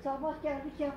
Sabah geldik ya.